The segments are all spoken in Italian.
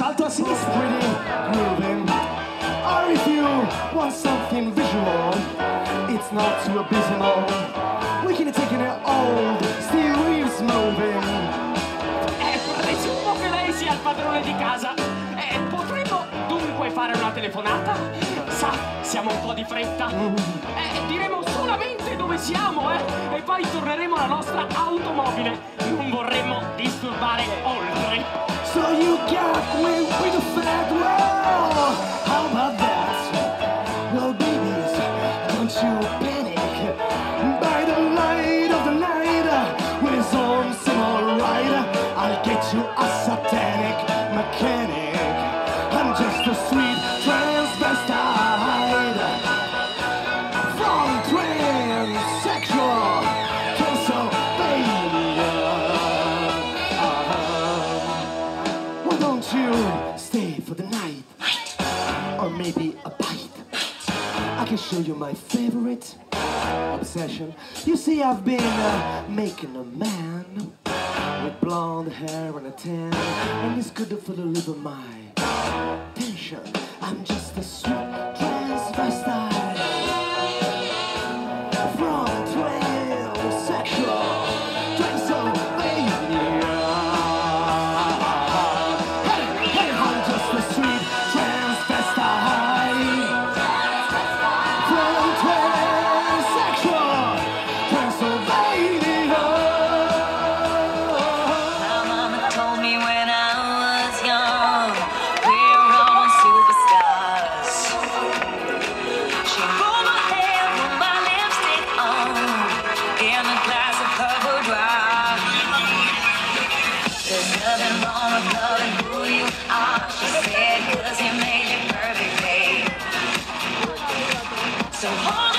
salto a sinistra. Pretty moving. Or if you want something visual. It's not too abysmal. We can take it old steel wheels moving. Eh, ecco adesso un che lei sia il padrone di casa. E eh, potremmo dunque fare una telefonata? Sa siamo un po' di fretta. E eh, diremo esattamente dove siamo, eh? E poi torneremo alla nostra automobile. Non vorremmo disturbare oltre. So you got away with a fat well, how about that? Well, babies, don't you show you my favorite obsession. You see, I've been uh, making a man with blonde hair and a tan, and it's good for the liver, of my tension. I'm just a sweet so hard.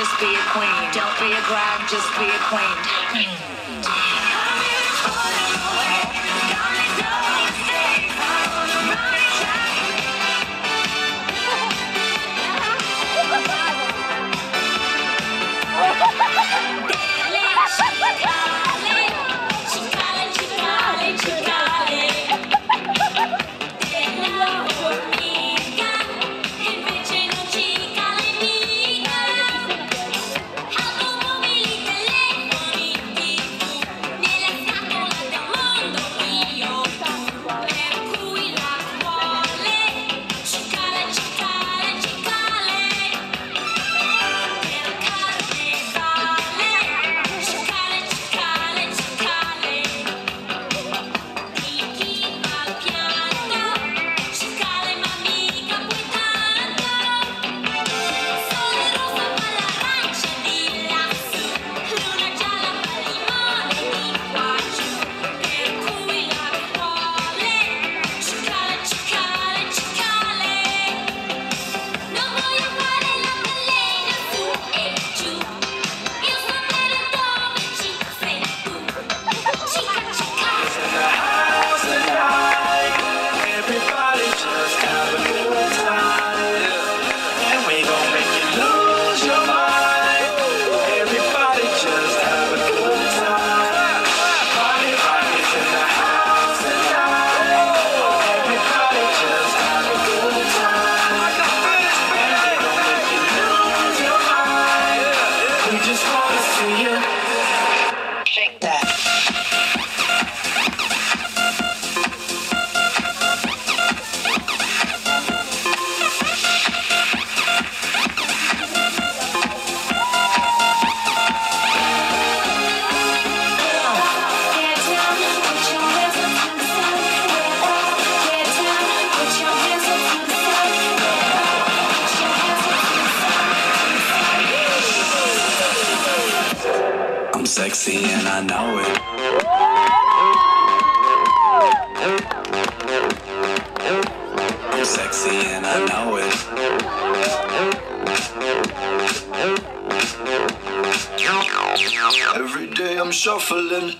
just be a queen. Don't be a brag, just be a queen. Sexy and I know it. I'm sexy and I know it. Every day I'm shuffling,